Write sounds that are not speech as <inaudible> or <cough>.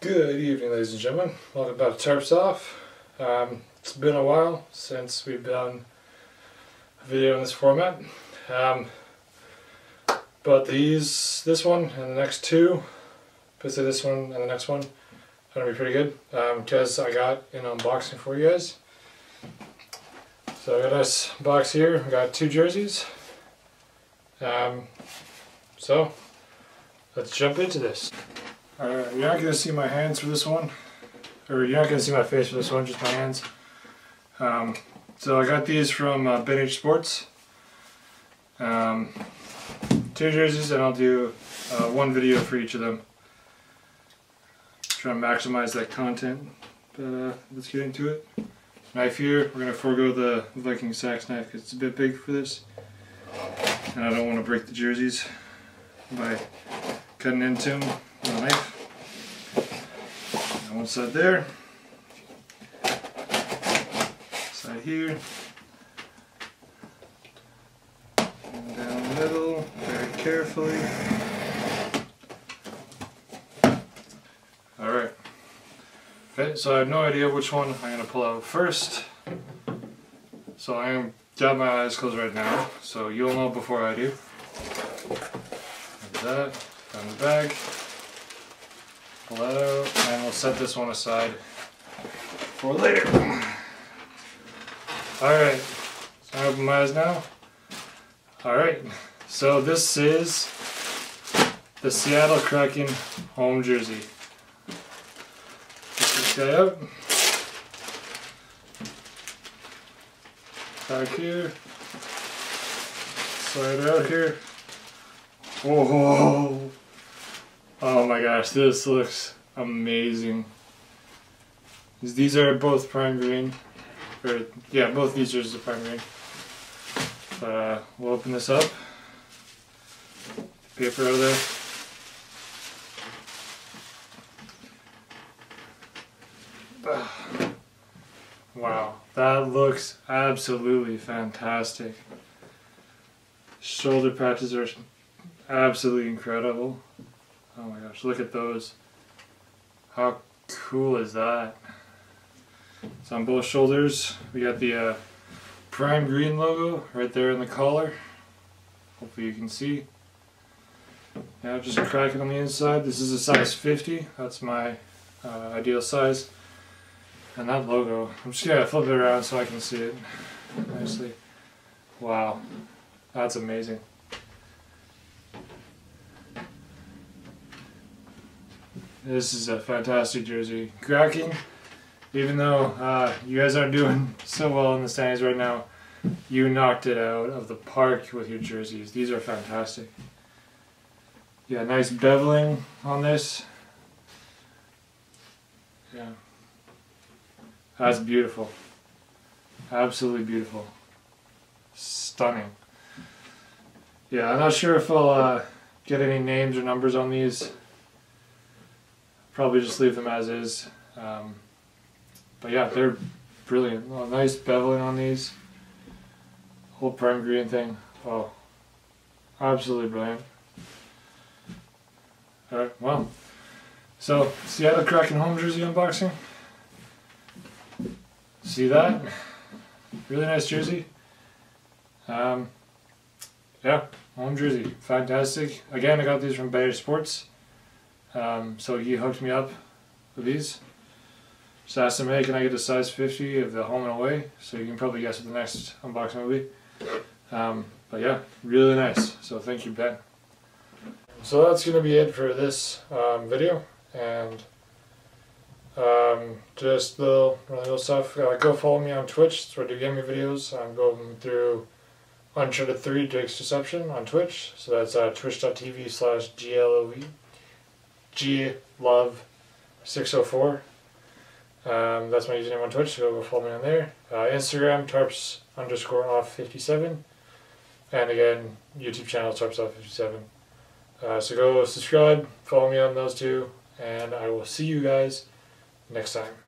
Good evening, ladies and gentlemen. Welcome back to Tarps Off. Um, it's been a while since we've done a video in this format. Um, but these, this one and the next two, basically this one and the next one, are to be pretty good. Because um, I got an unboxing for you guys. So I got this box here. I got two jerseys. Um, so let's jump into this. Alright, you're not going to see my hands for this one. Or you're not going to see my face for this one, just my hands. Um, so I got these from uh, Ben H Sports. Um, two jerseys and I'll do uh, one video for each of them. Try to maximize that content. But uh, let's get into it. Knife here, we're going to forego the Viking Sax knife because it's a bit big for this. And I don't want to break the jerseys by cutting into them with a one side there. Side here. And down the middle, very carefully. Alright. Okay, so I have no idea which one I'm going to pull out first. So I am got my eyes closed right now, so you'll know before I do. Like that, down the bag. Out, and we'll set this one aside for later. Alright, so I open my eyes now. Alright, so this is the Seattle Kraken home jersey. Get this guy up. Back here. Slide out here. Whoa. Oh my gosh, this looks amazing. These are both prime green. Or, yeah, both these are the prime green. Uh, we'll open this up. Paper out of there. <sighs> Wow, that looks absolutely fantastic. Shoulder patches are absolutely incredible. Oh my gosh, look at those. How cool is that? It's on both shoulders. We got the uh, prime green logo right there in the collar. Hopefully you can see. Now just cracking on the inside. This is a size 50. That's my uh, ideal size. And that logo, I'm just gonna flip it around so I can see it nicely. Wow, that's amazing. This is a fantastic jersey. Kraken, even though uh, you guys aren't doing <laughs> so well in the standings right now, you knocked it out of the park with your jerseys. These are fantastic. Yeah, nice beveling on this. Yeah. That's beautiful. Absolutely beautiful. Stunning. Yeah, I'm not sure if I'll uh, get any names or numbers on these. Probably just leave them as is. Um, but yeah, they're brilliant. Oh, nice beveling on these. Whole prime green thing. Oh, absolutely brilliant. Alright, well. So, Seattle Kraken home jersey unboxing. See that? Really nice jersey. Um, yeah, home jersey. Fantastic. Again, I got these from Bayer Sports. Um, so he hooked me up with these. Just asked him, hey, can I get a size 50 of the home and away? So you can probably guess what the next unboxing will be. Um, but yeah, really nice. So thank you, Ben. So that's going to be it for this um, video. And um, just little, little stuff. Uh, go follow me on Twitch. That's where I do gaming videos. I'm going through Uncharted 3 Drake's Deception on Twitch. So that's uh, twitch.tv slash GLOV. glove604. Um, that's my username on Twitch, so go follow me on there. Uh, Instagram, tarps underscore off 57. And again, YouTube channel, tarps off 57. Uh, so go subscribe, follow me on those two, and I will see you guys next time.